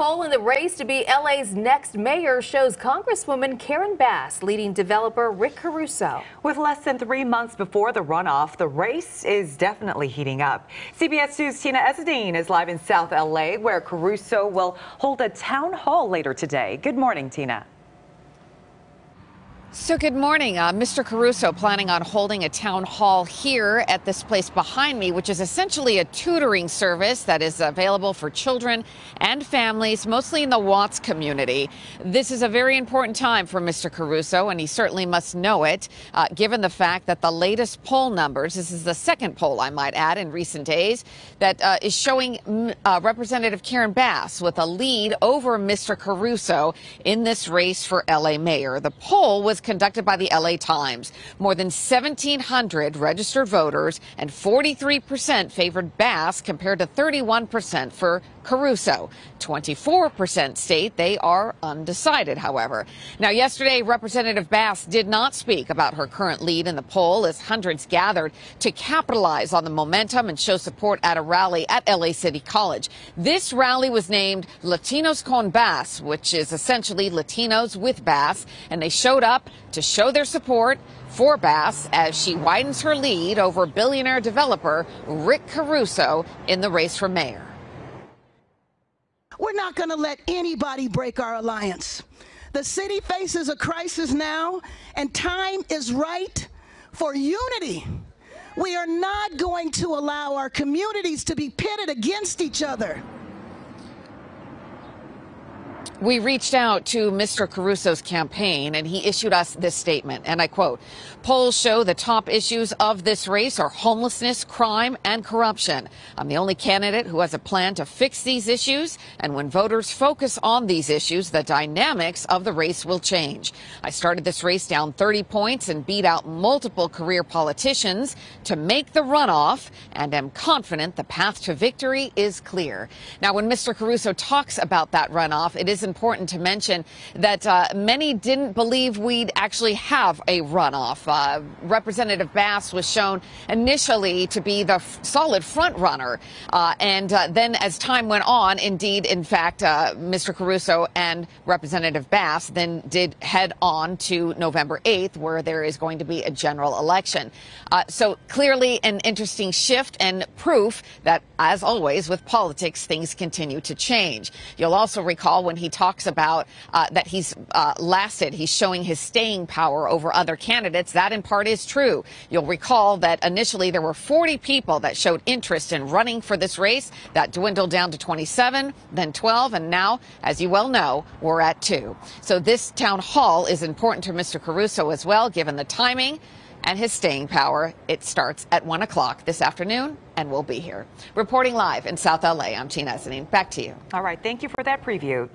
Poll in the race to be LA's next mayor shows Congresswoman Karen Bass leading developer Rick Caruso. With less than three months before the runoff, the race is definitely heating up. CBS News' Tina Ezzeddine is live in South LA, where Caruso will hold a town hall later today. Good morning, Tina. So, good morning. Uh, Mr. Caruso planning on holding a town hall here at this place behind me, which is essentially a tutoring service that is available for children and families, mostly in the Watts community. This is a very important time for Mr. Caruso, and he certainly must know it, uh, given the fact that the latest poll numbers, this is the second poll, I might add, in recent days, that uh, is showing mm, uh, Representative Karen Bass with a lead over Mr. Caruso in this race for LA mayor. The poll was conducted by the LA Times. More than 1,700 registered voters and 43% favored Bass compared to 31% for Caruso. 24% state they are undecided, however. Now, yesterday, Representative Bass did not speak about her current lead in the poll as hundreds gathered to capitalize on the momentum and show support at a rally at LA City College. This rally was named Latinos con Bass, which is essentially Latinos with Bass, and they showed up to show their support for Bass as she widens her lead over billionaire developer Rick Caruso in the race for mayor. Not going to let anybody break our alliance. The city faces a crisis now, and time is right for unity. We are not going to allow our communities to be pitted against each other. We reached out to Mr. Caruso's campaign and he issued us this statement. And I quote, polls show the top issues of this race are homelessness, crime, and corruption. I'm the only candidate who has a plan to fix these issues. And when voters focus on these issues, the dynamics of the race will change. I started this race down 30 points and beat out multiple career politicians to make the runoff and am confident the path to victory is clear. Now, when Mr. Caruso talks about that runoff, it is important to mention that uh, many didn't believe we'd actually have a runoff. Uh, Representative Bass was shown initially to be the solid front runner. Uh, and uh, then as time went on, indeed, in fact, uh, Mr. Caruso and Representative Bass then did head on to November 8th, where there is going to be a general election. Uh, so clearly an interesting shift and proof that, as always, with politics, things continue to change. You'll also recall when he talks about uh, that he's uh, lasted, he's showing his staying power over other candidates. That in part is true. You'll recall that initially there were 40 people that showed interest in running for this race. That dwindled down to 27, then 12, and now, as you well know, we're at two. So this town hall is important to Mr. Caruso as well, given the timing and his staying power. It starts at 1 o'clock this afternoon, and we'll be here. Reporting live in South LA, I'm Tina Ezzeddine. Back to you. All right. Thank you for that preview.